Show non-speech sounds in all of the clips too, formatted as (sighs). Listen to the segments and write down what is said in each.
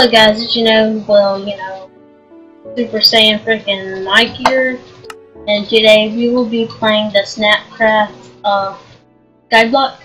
Hello guys, it's you know, well, you know, Super Saiyan freaking Mike here, and today we will be playing the Snapcraft uh, Skyblock.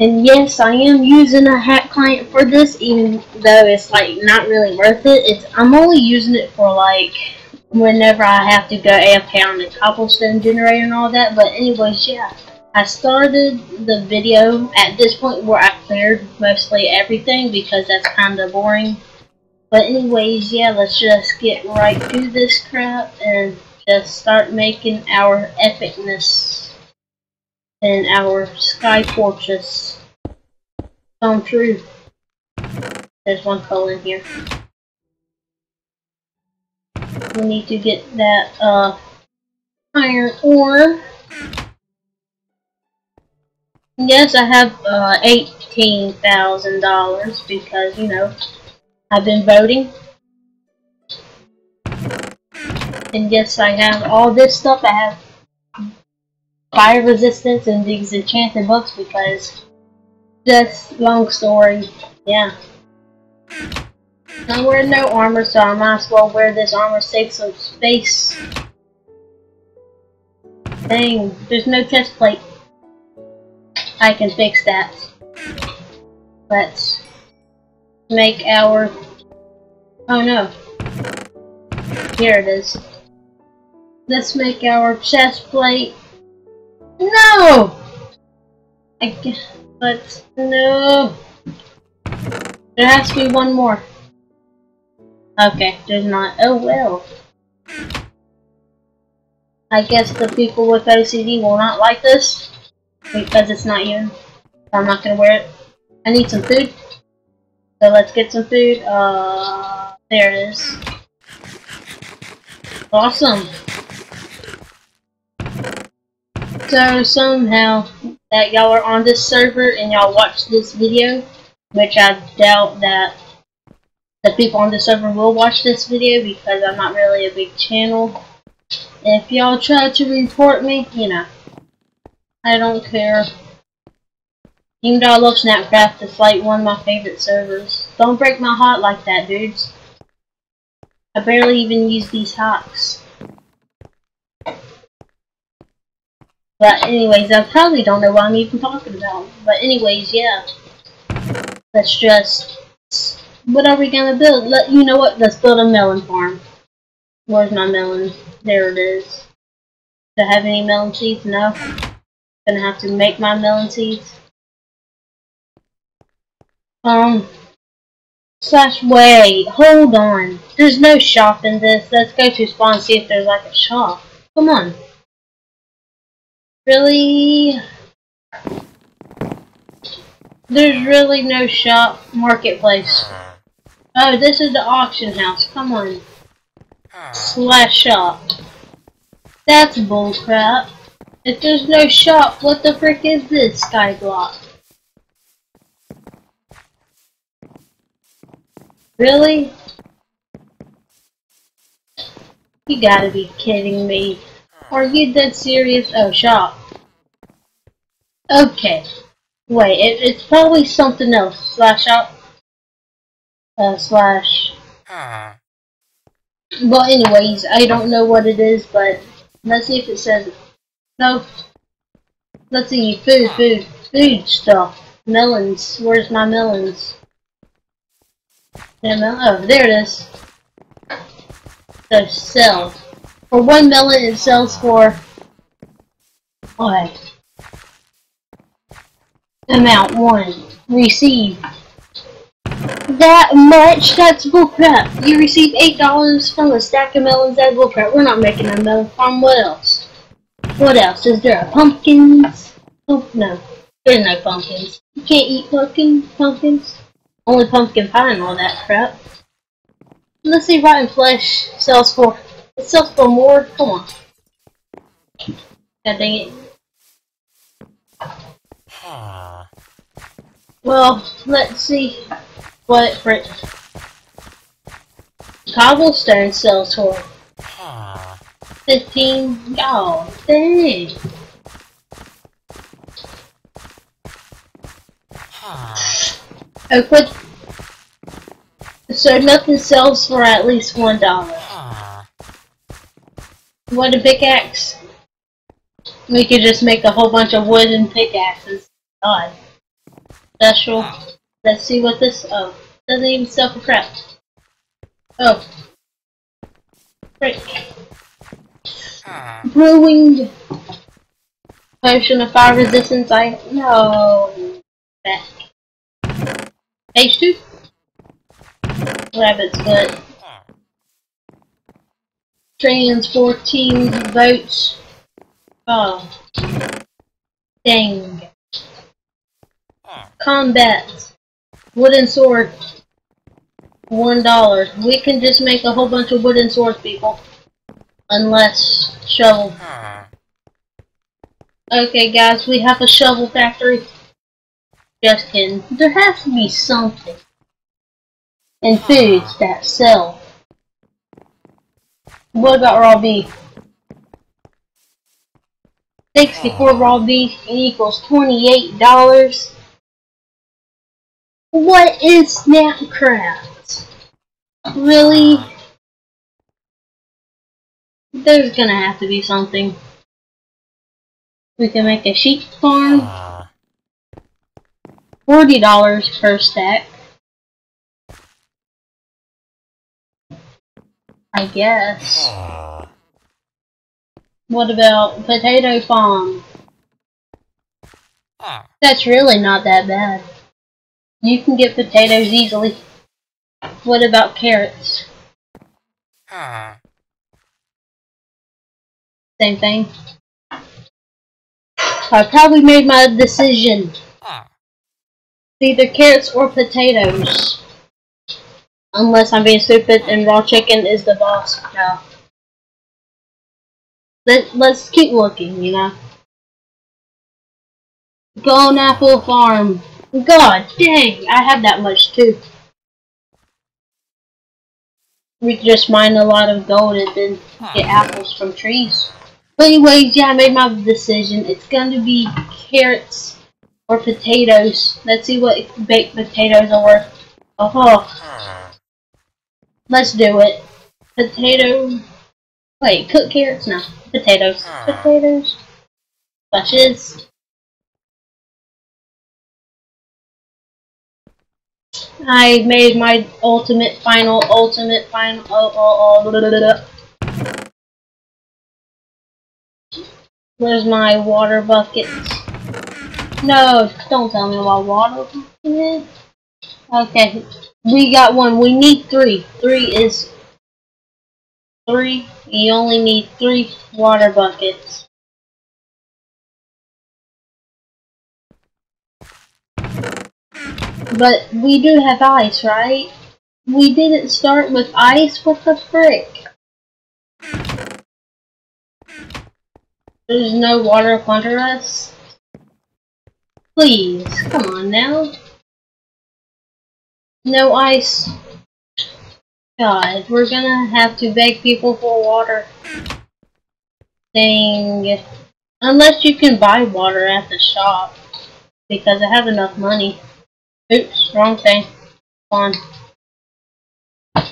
And yes, I am using a hack client for this, even though it's like not really worth it. It's I'm only using it for like whenever I have to go AFK on the cobblestone generator and all that. But anyways, yeah. I started the video at this point where I cleared mostly everything because that's kind of boring. But anyways, yeah, let's just get right to this crap and just start making our epicness and our sky fortress come true. There's one coal in here. We need to get that uh, iron ore. Yes, I have uh, $18,000 because, you know, I've been voting. And yes, I have all this stuff. I have fire resistance and these enchanted books because just long story. Yeah. I'm wearing no armor, so I might as well wear this armor save some space. Dang, there's no chest plate. I can fix that. Let's make our... Oh no. Here it is. Let's make our chest plate. No! I guess, but no. There has to be one more. Okay, there's not. Oh well. I guess the people with OCD will not like this because it's not you. I'm not gonna wear it. I need some food. So let's get some food. Uh, there it is. Awesome. So somehow that y'all are on this server and y'all watch this video, which I doubt that the people on the server will watch this video because I'm not really a big channel. If y'all try to report me, you know, I don't care. Even though I love Snapcraft, it's like one of my favorite servers. Don't break my heart like that, dudes. I barely even use these hacks. But anyways, I probably don't know what I'm even talking about. But anyways, yeah. Let's just... What are we gonna build? Let You know what? Let's build a melon farm. Where's my melon? There it is. Do I have any melon seeds? No. Gonna have to make my melon seeds. Um, slash wait, hold on. There's no shop in this. Let's go to spawn see if there's like a shop. Come on. Really? There's really no shop marketplace. Oh, this is the auction house. Come on. Slash shop. That's bullcrap. If there's no shop, what the frick is this skyblock? Really? You gotta be kidding me. Are you that serious? Oh, shop. Okay. Wait, it, it's probably something else. Slash shop. Uh, slash. But anyways, I don't know what it is, but let's see if it says it. No. Let's see. Food, food, food stuff. Melons. Where's my melons? Yeah, mel oh, there it is. The sell. For one melon, it sells for what? Amount one. Receive. That much? That's bullcrap. You receive eight dollars from a stack of melons. That's bullcrap. We're not making a melon farm. What else? What else? Is there a pumpkins? Oh, no. There's no pumpkins. You can't eat pumpkin pumpkins. Only pumpkin pie and all that crap. Let's see rotten flesh sells for it sells for more. Come on. God dang it. Well, let's see what for cobblestone sells for. 15. Oh, dang. Oh. So nothing sells for at least one dollar. Want a pickaxe. We could just make a whole bunch of wooden pickaxes. God. Special. Let's see what this oh. Doesn't even sell for crap. Oh. Frick. Brewing potion of fire resistance I no back. Page two. Rabbit's foot. Trans 14 votes. Oh. Dang. Combat. Wooden sword. One dollar. We can just make a whole bunch of wooden swords, people. Unless shovel. Okay, guys, we have a shovel factory. Just kidding. There has to be something. And foods that sell. What about raw beef? 64 raw beef equals $28. What is Snapcraft? Really? There's gonna have to be something. We can make a sheep farm. Ah. $40 per stack. I guess. Ah. What about potato farm? Ah. That's really not that bad. You can get potatoes easily. What about carrots? Same thing. I probably made my decision. Ah. Either carrots or potatoes. Unless I'm being stupid and raw chicken is the boss. No. Let, let's keep looking, you know. Golden Apple Farm. God dang, I have that much too. We could just mine a lot of gold and then get apples from trees. But anyways, yeah, I made my decision. It's going to be carrots or potatoes. Let's see what baked potatoes are worth. Oh, let's do it. Potato. Wait, cooked carrots? No, potatoes. Potatoes. Bunches. I made my ultimate final, ultimate final. Oh, oh, oh, blah, blah, blah. Where's my water bucket. No, don't tell me about water bucket. Okay, we got one. We need three. Three is three. You only need three water buckets. But we do have ice, right? We didn't start with ice? What the frick? There's no water under us? Please, come on now. No ice. God, we're gonna have to beg people for water. Dang. Unless you can buy water at the shop. Because I have enough money. Oops, wrong thing. Come on.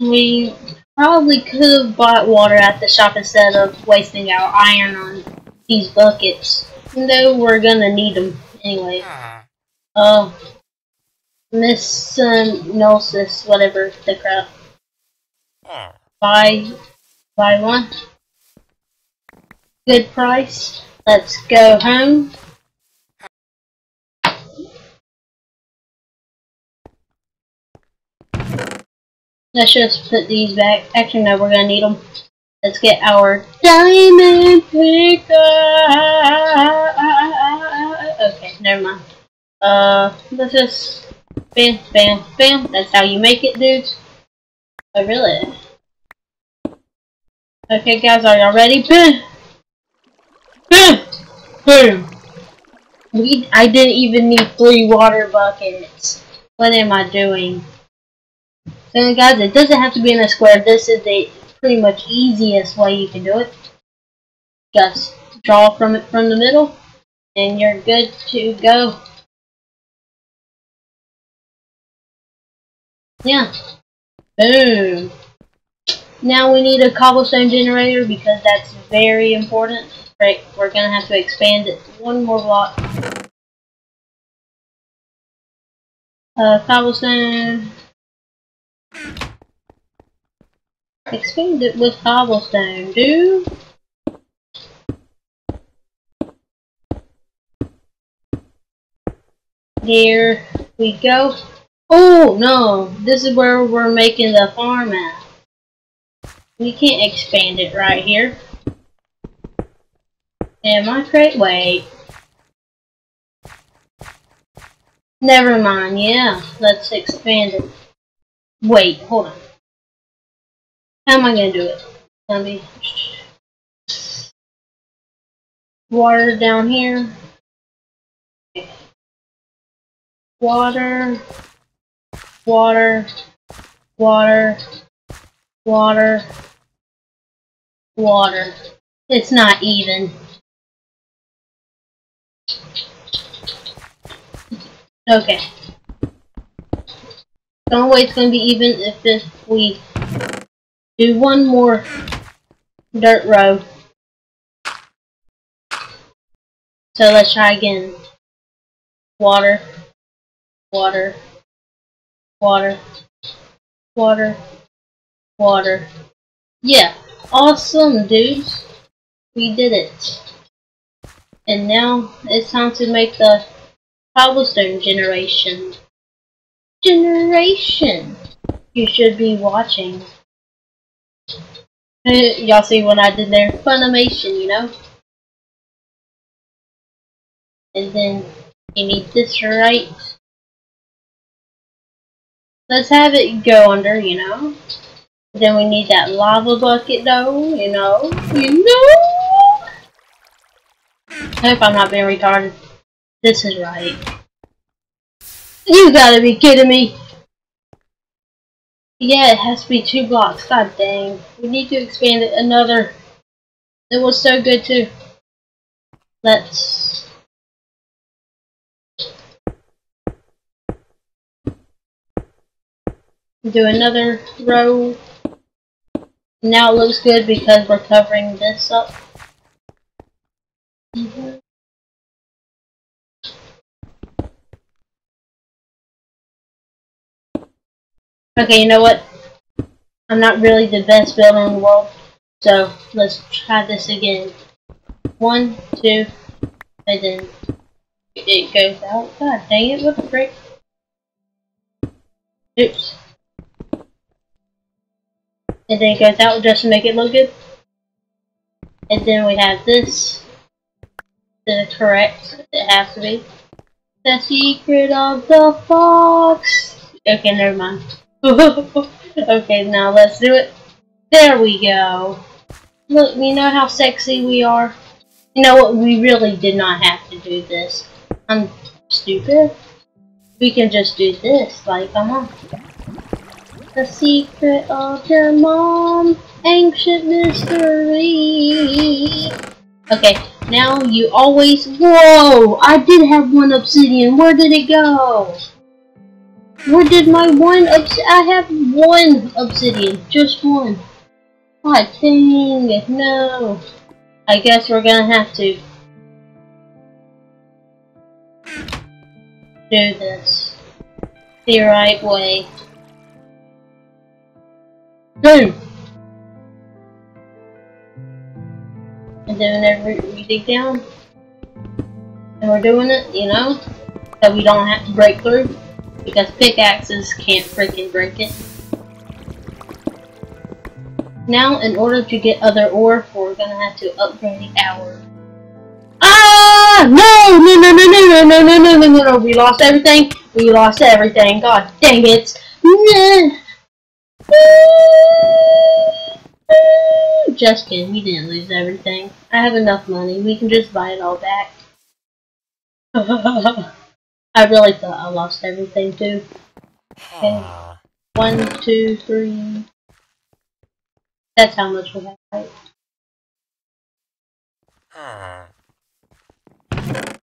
We probably could have bought water at the shop instead of wasting our iron on these buckets. Though we're gonna need them anyway. Oh. Uh, Misnosis, whatever the crap. Buy, buy one. Good price. Let's go home. Let's just put these back. Actually, no, we're gonna need them. Let's get our diamond picker. Okay, never mind. Uh, let's just bam, bam, bam. That's how you make it, dudes. Oh, really? Okay, guys, are y'all ready? Boom, boom, boom. We, I didn't even need three water buckets. What am I doing? So guys, it doesn't have to be in a square. This is the pretty much easiest way you can do it. Just draw from it from the middle, and you're good to go. Yeah. Boom. Now we need a cobblestone generator because that's very important. Right, we're gonna have to expand it one more block. Uh, cobblestone. Expand it with cobblestone, dude. Here we go. Oh no, this is where we're making the farm at. We can't expand it right here. Am I correct? Wait. Never mind, yeah. Let's expand it. Wait, hold on. How am I gonna do it? Gonna be water down here. Water, water, water, water, water. It's not even. Okay. Only way it's going to be even if this, we do one more dirt row. So let's try again. Water, water, water, water, water. Yeah, awesome dudes. We did it. And now it's time to make the cobblestone generation. Generation! You should be watching. Y'all see what I did there? Funimation, you know? And then you need this right. Let's have it go under, you know? Then we need that lava bucket though, you know? You know? I hope I'm not being retarded. This is right. You gotta be kidding me! Yeah, it has to be two blocks. God dang. We need to expand it another. It was so good too. Let's... Do another row. Now it looks good because we're covering this up. Mm -hmm. Okay, you know what? I'm not really the best builder in the world, so let's try this again. One, two, and then it goes out. God dang it, what the frick? Oops. And then it goes out just to make it look good. And then we have this. The correct, it has to be. The secret of the fox. Okay, never mind. (laughs) okay, now let's do it. There we go. Look, you know how sexy we are? You know what, we really did not have to do this. I'm stupid. We can just do this, like, come on. The secret of your mom, ancient mystery. Okay, now you always- Whoa! I did have one obsidian, where did it go? Where did my one obs- I have one obsidian, just one. God dang it, no. I guess we're gonna have to do this the right way. Boom! And then whenever we dig down, and we're doing it, you know, so we don't have to break through. Because pickaxes can't freaking break it. Now, in order to get other ore, we're gonna have to upgrade our... Ah! No! No, no, no, no, no, no, no, no, no, no, we lost everything. We lost everything. God dang it. Just kidding, we didn't lose everything. I have enough money, we can just buy it all back. I really thought I lost everything too. Okay. Ah. One, two, three. That's how much we have, right? Ah.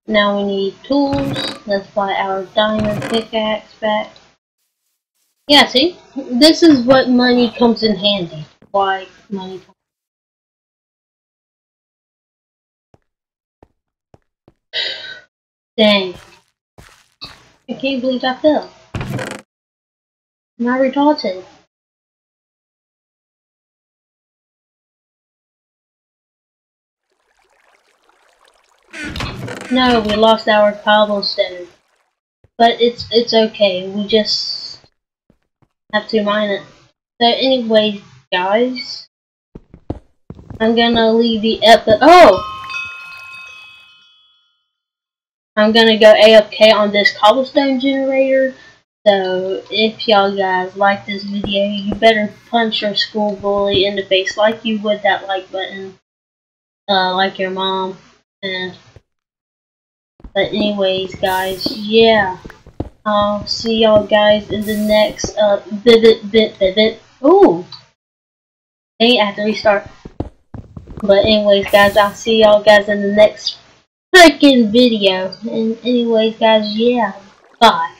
Now we need tools. Let's buy our diamond pickaxe back. Yeah, see? This is what money comes in handy. Why money comes (sighs) Dang. I can't believe I fell. Am I retarded? No, we lost our cobblestone. But it's it's okay. We just have to mine it. So anyway, guys, I'm gonna leave the episode- Oh! I'm gonna go AFK on this cobblestone generator. So if y'all guys like this video, you better punch your school bully in the face like you would that like button. Uh, like your mom. And but anyways, guys, yeah. I'll see y'all guys in the next uh bit bit. Ooh. Hey, I have to restart. But anyways, guys, I'll see y'all guys in the next freaking video. And anyways, guys, yeah. Bye.